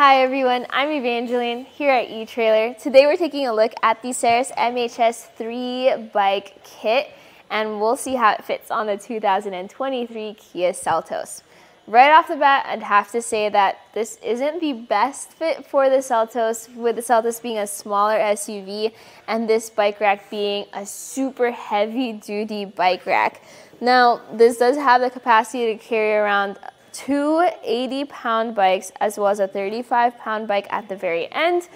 Hi everyone, I'm Evangeline here at eTrailer. Today we're taking a look at the Saris MHS 3 bike kit and we'll see how it fits on the 2023 Kia Seltos. Right off the bat, I'd have to say that this isn't the best fit for the Seltos, with the Seltos being a smaller SUV and this bike rack being a super heavy duty bike rack. Now, this does have the capacity to carry around two 80 pound bikes as well as a 35 pound bike at the very end.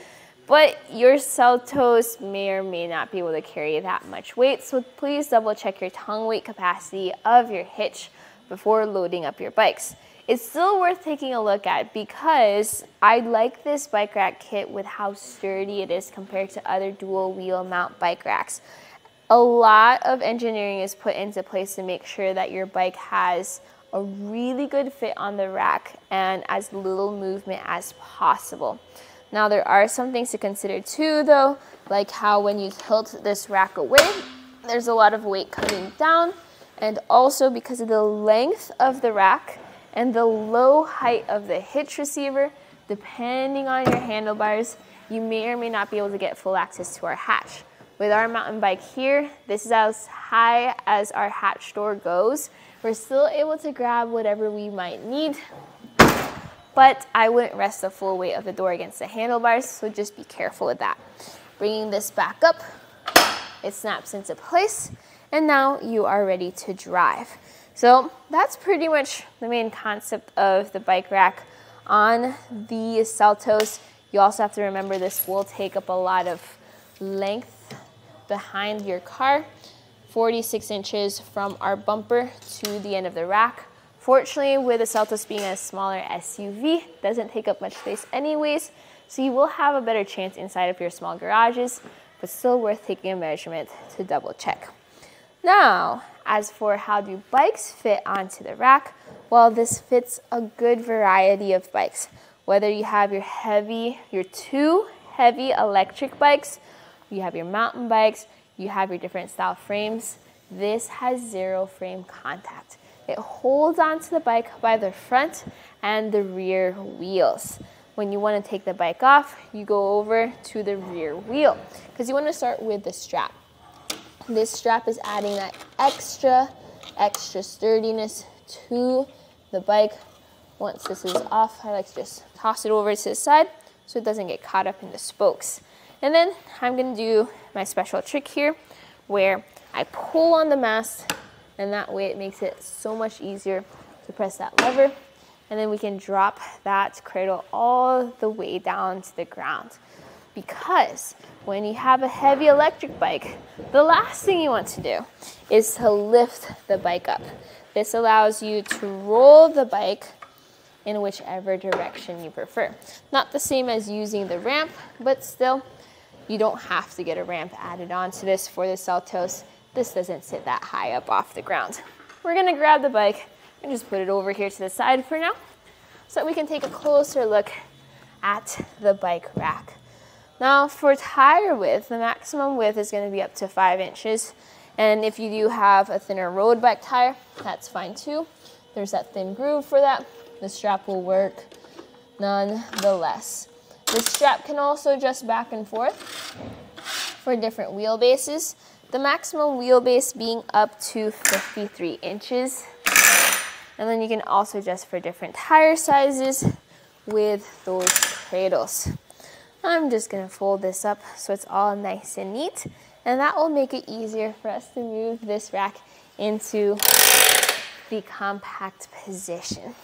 But your Seltos may or may not be able to carry that much weight, so please double check your tongue weight capacity of your hitch before loading up your bikes. It's still worth taking a look at because I like this bike rack kit with how sturdy it is compared to other dual wheel mount bike racks. A lot of engineering is put into place to make sure that your bike has a really good fit on the rack and as little movement as possible. Now there are some things to consider too though, like how when you tilt this rack away, there's a lot of weight coming down and also because of the length of the rack and the low height of the hitch receiver, depending on your handlebars, you may or may not be able to get full access to our hatch. With our mountain bike here, this is as high as our hatch door goes. We're still able to grab whatever we might need, but I wouldn't rest the full weight of the door against the handlebars, so just be careful with that. Bringing this back up, it snaps into place, and now you are ready to drive. So that's pretty much the main concept of the bike rack on the Seltos. You also have to remember this will take up a lot of length behind your car, 46 inches from our bumper to the end of the rack. Fortunately, with the Seltos being a smaller SUV, doesn't take up much space anyways, so you will have a better chance inside of your small garages, but still worth taking a measurement to double check. Now, as for how do bikes fit onto the rack, well, this fits a good variety of bikes. Whether you have your heavy, your two heavy electric bikes, you have your mountain bikes, you have your different style frames, this has zero frame contact. It holds onto the bike by the front and the rear wheels. When you want to take the bike off, you go over to the rear wheel because you want to start with the strap. This strap is adding that extra, extra sturdiness to the bike. Once this is off, I like to just toss it over to the side so it doesn't get caught up in the spokes. And then I'm gonna do my special trick here where I pull on the mast and that way it makes it so much easier to press that lever and then we can drop that cradle all the way down to the ground because when you have a heavy electric bike, the last thing you want to do is to lift the bike up. This allows you to roll the bike in whichever direction you prefer. Not the same as using the ramp, but still, you don't have to get a ramp added onto this for the Seltos. This doesn't sit that high up off the ground. We're gonna grab the bike and just put it over here to the side for now so that we can take a closer look at the bike rack. Now for tire width, the maximum width is to be up to 5 inches. And if you do have a thinner road bike tire, that's fine too. There's that thin groove for that. The strap will work nonetheless. The strap can also adjust back and forth for different wheelbases. The maximum wheelbase being up to 53 inches. And then you can also adjust for different tire sizes with those cradles. I'm just gonna fold this up so it's all nice and neat and that will make it easier for us to move this rack into the compact position.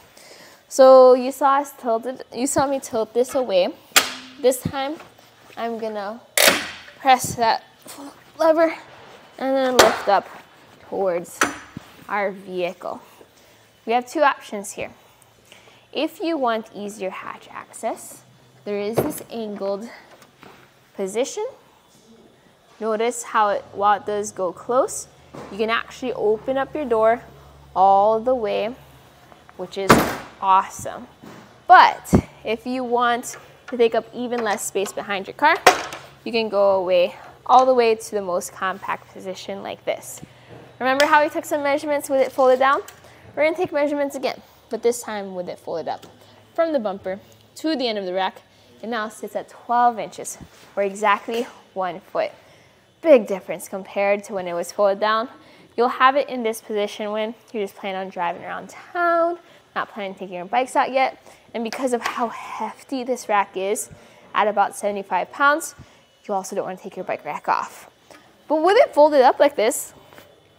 So you saw us tilted, you saw me tilt this away. This time I'm gonna press that lever and then lift up towards our vehicle. We have two options here. If you want easier hatch access, there is this angled position. Notice how it, while it does go close, you can actually open up your door all the way, which is awesome. But if you want to take up even less space behind your car, you can go away all the way to the most compact position like this. Remember how we took some measurements with it folded down? We're gonna take measurements again, but this time with it folded up from the bumper to the end of the rack. It now sits at 12 inches, or exactly one foot. Big difference compared to when it was folded down. You'll have it in this position when you're just planning on driving around town, not planning on taking your bikes out yet. And because of how hefty this rack is, at about 75 pounds, you also don't want to take your bike rack off. But with it folded up like this,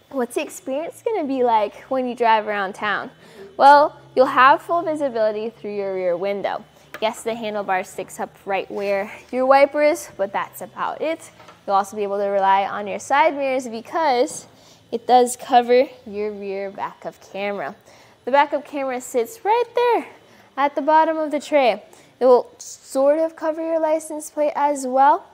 what's the experience going to be like when you drive around town? Well, you'll have full visibility through your rear window. Yes, the handlebar sticks up right where your wiper is, but that's about it. You'll also be able to rely on your side mirrors because it does cover your rear backup camera. The backup camera sits right there at the bottom of the tray. It will sort of cover your license plate as well.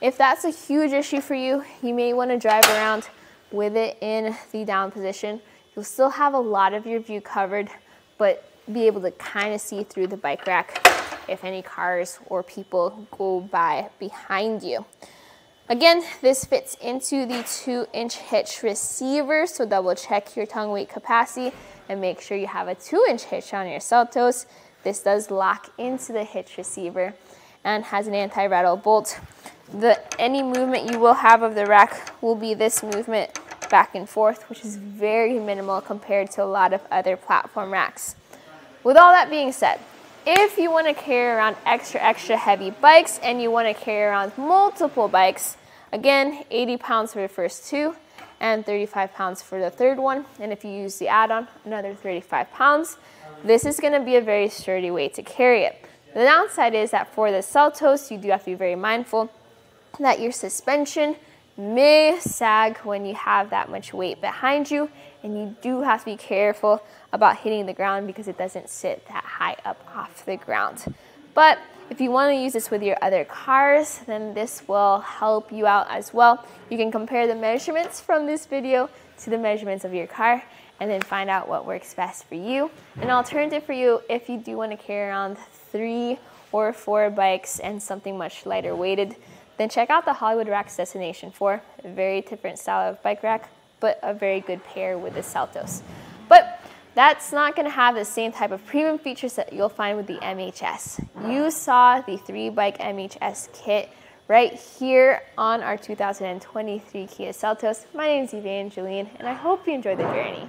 If that's a huge issue for you, you may want to drive around with it in the down position. You'll still have a lot of your view covered, but be able to kind of see through the bike rack if any cars or people go by behind you. Again, this fits into the two inch hitch receiver, so double check your tongue weight capacity and make sure you have a two inch hitch on your Seltos. This does lock into the hitch receiver and has an anti-rattle bolt. The, any movement you will have of the rack will be this movement back and forth, which is very minimal compared to a lot of other platform racks. With all that being said, if you want to carry around extra, extra heavy bikes and you want to carry around multiple bikes, again, 80 pounds for the first two and 35 pounds for the third one. And if you use the add-on, another 35 pounds. This is going to be a very sturdy way to carry it. The downside is that for the Seltos, you do have to be very mindful that your suspension may sag when you have that much weight behind you and you do have to be careful about hitting the ground because it doesn't sit that high up off the ground. But if you want to use this with your other cars, then this will help you out as well. You can compare the measurements from this video to the measurements of your car and then find out what works best for you. An alternative for you if you do want to carry around three or four bikes and something much lighter weighted, then check out the Hollywood Racks Destination 4, a very different style of bike rack, but a very good pair with the Seltos. But that's not going to have the same type of premium features that you'll find with the MHS. You saw the three bike MHS kit right here on our 2023 Kia Seltos. My name is Evangeline, and I hope you enjoyed the journey.